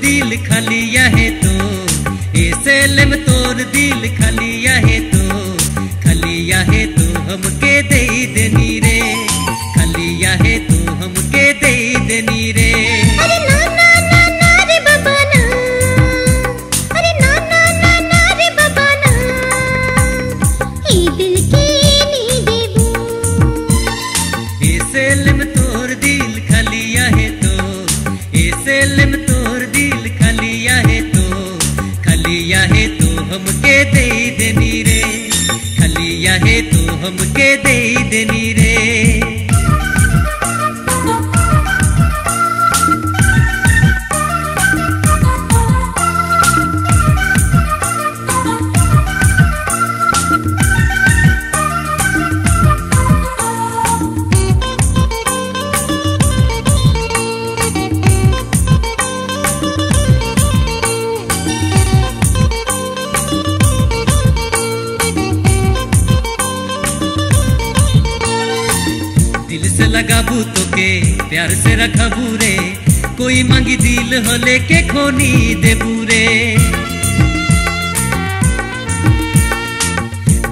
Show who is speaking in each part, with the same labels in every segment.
Speaker 1: दिल खाली है तो। इसे लेम तोर दिल खालिया है तो हमके दे देनी रे। प्यार से रखबू रे कोई मांगी दिल हो लेके खोनी देबू रे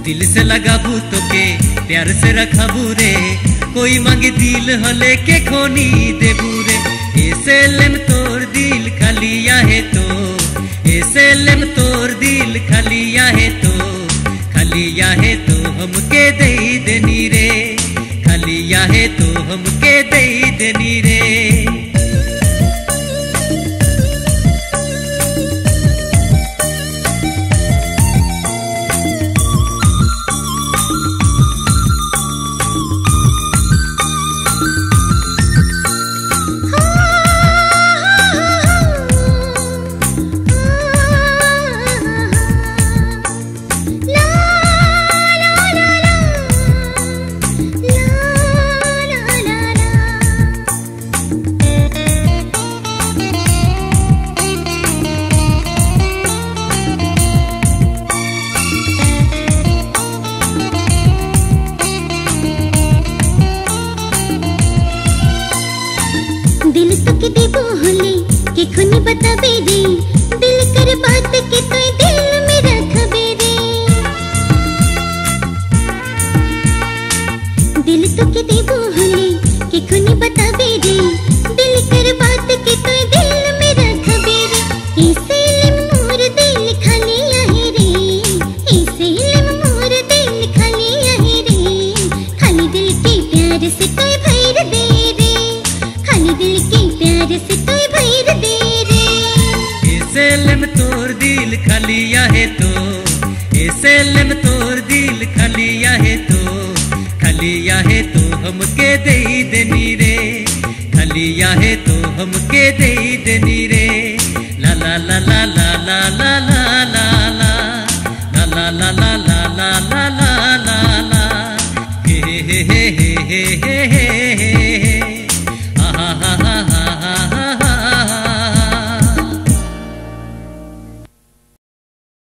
Speaker 1: दिल से लगाबू तो के प्यार से रखबू रे कोई मांगी दिल हो लेके खोनी देबू रे ऐसे लेम तोर दिल खालिया है तो। ऐसे लेम तोर दिल खालिया है तो। खालिया है तो हमके दे देनी रे खालिया है तो हमके दे देनी
Speaker 2: दे बोले के खुनी बताबे रे देनी रे
Speaker 1: खलिया है तो हमके दे देनी रे ला ला ला ला ला ला ला ला